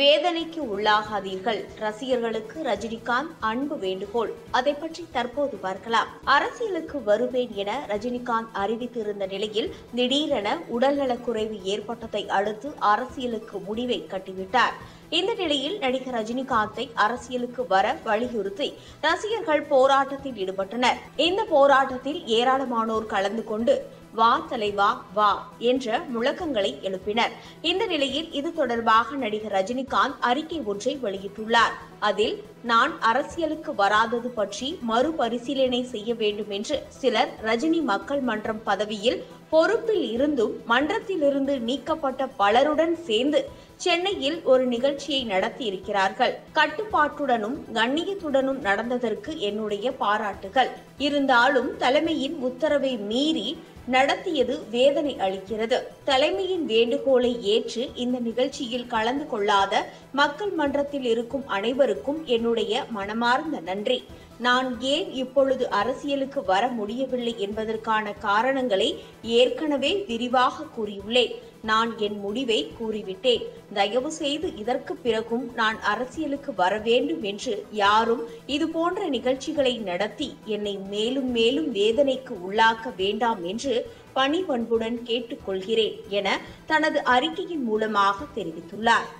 வேதனைக்கு உள்ளாகாதீர்கள். ரசிகர்களுக்கு ரஜினிகாந்த் அன்பு வேண்டுகோள். அதை பற்றி தற்போது பார்க்கலாம். அரசியலுக்கு வருவேன் என ரஜினிகாந்த் அறிவித்திருந்த நிலையில் திடீரென உடல்நலக்குறைவு ஏற்பட்டதை அடுத்து அரசியலுக்கு முடிவை கட்டிவிட்டார். இந்த நிலையில் நடிகர் ரஜினிகாந்தை அரசியலுக்கு வர வலியுறுத்தி ரசிகர்கள் போராட்டத்தில் ஈடுபட்டனர். இந்த போராட்டத்தில் ஏராளமானோர் கலந்து கொண்டு வா தலைவா வா என்ற முழக்கங்களை எழுப்பினர். இந்த நிலையில் இது தொடர்பாக நடிகர் ரஜினிகாந்த் அறிக்கை ஒன்றை வெளியிட்டுள்ளார். அதில் நான் அரசியலுக்கு வராதது பற்றி மறுபரிசீலனை செய்ய வேண்டும் என்று சிலர் ரஜினி மக்கள் மன்றம் பதவியில் பொறுப்பில் இருந்தும் மன்றத்திலிருந்து நீக்கப்பட்ட பலருடன் சேர்ந்து சென்னையில் ஒரு நிகழ்ச்சியை நடத்தி இருக்கிறார்கள் கட்டுப்பாட்டுடனும் கண்ணியத்துடனும் நடந்ததற்கு என்னுடைய பாராட்டுகள். இருந்தாலும் தலைமையின் உத்தரவை மீறி நடத்தியது வேதனை அளிக்கிறது. தலைமையின் வேண்டுகோளை ஏற்று இந்த நிகழ்ச்சியில் கலந்து கொள்ளாத மக்கள் மன்றத்தில் இருக்கும் அனைவருக்கும் என்னுடைய மனமார்ந்த நன்றி. நான் ஏன் இப்பொழுது அரசியலுக்கு வர முடியவில்லை என்பதற்கான காரணங்களை ஏற்கனவே விரிவாக கூறியுள்ளேன். நான் என் முடிவை கூறிவிட்டேன். தயவு செய்து இதற்கு பிறகும் நான் அரசியலுக்கு வர வேண்டும் என்று யாரும் இது போன்ற நிகழ்ச்சிகளை நடத்தி என்னை மேலும் மேலும் வேதனைக்கு உள்ளாக்க வேண்டாம் என்று பணிவன்புடன் கேட்டுக்கொள்கிறேன் என தனது அறிக்கையின் மூலமாக தெரிவித்துள்ளார்.